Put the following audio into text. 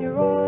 you're old.